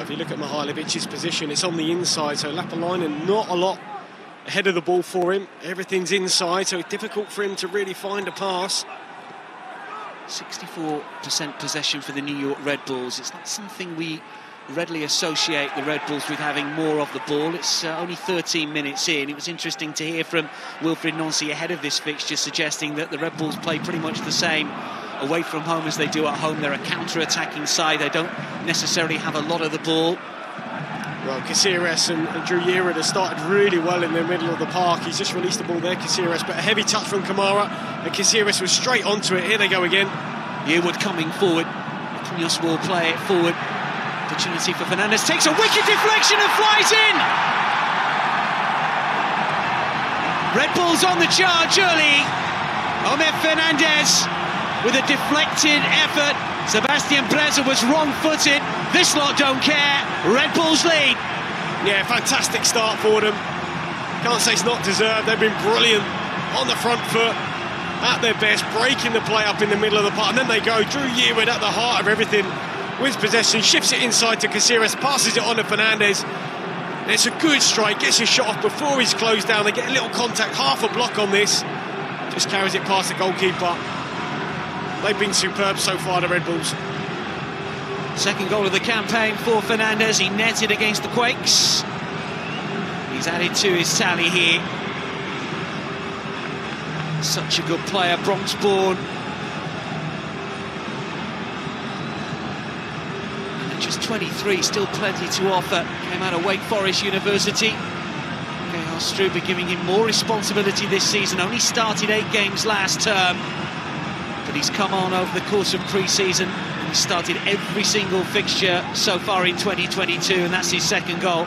If you look at Mihailovic's position, it's on the inside, so Lappalainen not a lot ahead of the ball for him. Everything's inside, so it's difficult for him to really find a pass. 64% possession for the New York Red Bulls. It's not something we readily associate the Red Bulls with having more of the ball. It's uh, only 13 minutes in. It was interesting to hear from Wilfried Nancy ahead of this fixture suggesting that the Red Bulls play pretty much the same away from home as they do at home. They're a counter-attacking side. They don't necessarily have a lot of the ball. Well, Cásseres and, and Drew Yearwood have started really well in the middle of the park. He's just released the ball there, Cásseres, but a heavy touch from Kamara, and Cásseres was straight onto it. Here they go again. Yearwood coming forward. Munoz will play it forward. Opportunity for Fernandez. Takes a wicked deflection and flies in. Red Bulls on the charge early. Omir Fernandez with a deflected effort. Sebastian Breza was wrong-footed. This lot don't care. Red Bulls lead. Yeah, fantastic start for them. Can't say it's not deserved. They've been brilliant on the front foot, at their best, breaking the play up in the middle of the park. And then they go. Drew Yearwood at the heart of everything wins possession, shifts it inside to Cásseres, passes it on to Fernandez. And it's a good strike, gets his shot off before he's closed down. They get a little contact, half a block on this. Just carries it past the goalkeeper. They've been superb so far, the Red Bulls. Second goal of the campaign for Fernandez. He netted against the Quakes. He's added to his tally here. Such a good player, Bronx born. And just 23, still plenty to offer. Came out of Wake Forest University. Gael Struber giving him more responsibility this season. Only started eight games last term. He's come on over the course of pre-season and started every single fixture so far in 2022 and that's his second goal.